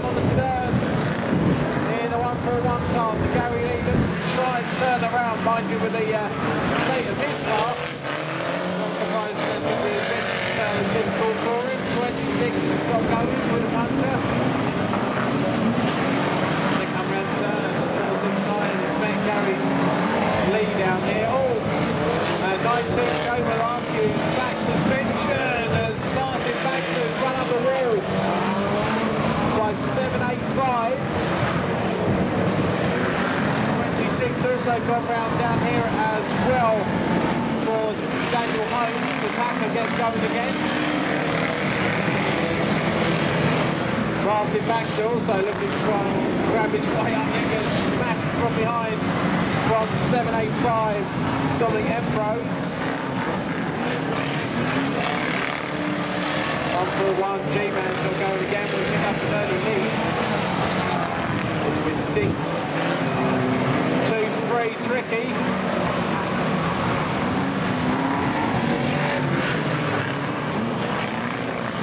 time on the turn. In a 141 car, so Gary Lee looks to try and turn around, mind you, with the uh, state of his car. Not surprising that's going to be a bit uh, difficult for him. 26 has got going with a puncher. They come round the turn, and 469 has met Gary Lee down here. Oh, uh, 19 over argues back suspension as Martin Baxter has run up the wall by 785. 26 also gone round down here as well for Daniel Holmes as Hacker gets going again. Martin Baxter also looking to try and grab his way up and gets smashed from behind from 785 Dominic Ambrose. One for one, G-Man's got going again, we pick up an early lead. It's with six, two, three, tricky.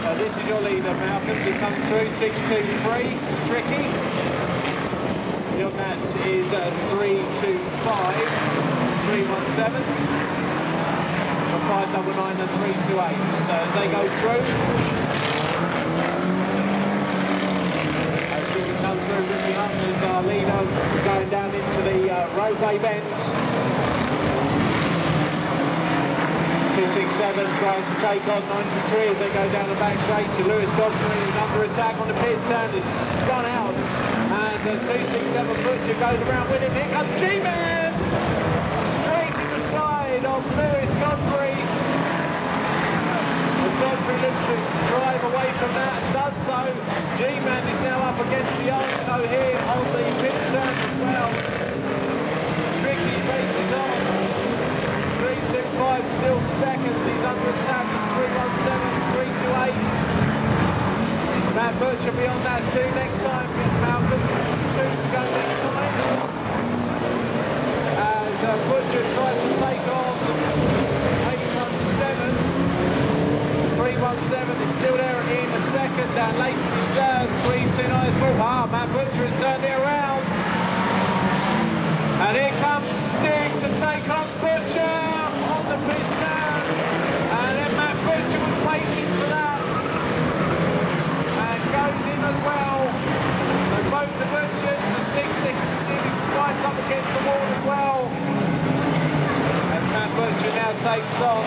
So this is your leader, Malcolm, to come through, 623, tricky. Beyond that is uh, 325, 317, for 599 and 328. So as they go through, as Tricky comes through, Hunt is our leader going down into the uh, roadway bend. 267 tries to take on 93 as they go down the back straight to Lewis Godfrey who's under attack on the pit turn is spun out. And uh, 267 Butcher goes around with him here comes G-Man! Straight in the side of Lewis Godfrey. As Godfrey looks to drive away from that and does so G-Man is now up against the Armco here on the pit turn as well Tricky races on 325 still seconds. He's under attack from 317, 328. Matt Butcher beyond that two next time. Malcolm, two to go next time. As uh, Butcher tries to take on 817. 317 is still there in a second. Down late is third. 3294. Ah, Matt Butcher has turned it around. And here comes Sting to take on Butcher on the pit down. And then Matt Butcher was waiting for that. And goes in as well. So both the Butchers, the six Sting is spiked up against the wall as well. As Matt Butcher now takes on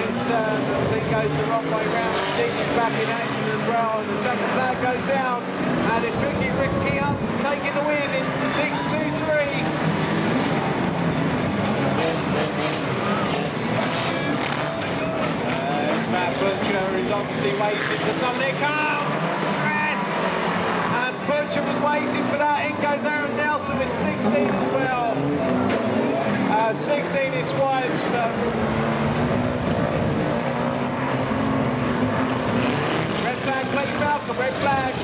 his turn as he goes the wrong way round. Sting back in action as well. And the jumper flag goes down. And it's tricky Ricky Hunt taking the win in 6-2-3. Matt Butcher is obviously waiting for something. Ah, Comes stress! And Butcher was waiting for that. In goes Aaron Nelson with 16 as well. Uh, 16 is Schweitzer. Red flag, please, Malcolm. Red flag.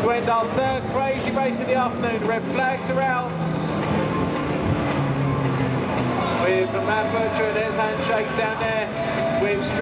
To end our third crazy race of the afternoon. Red flags are out. With Matt Butcher and his handshakes down there with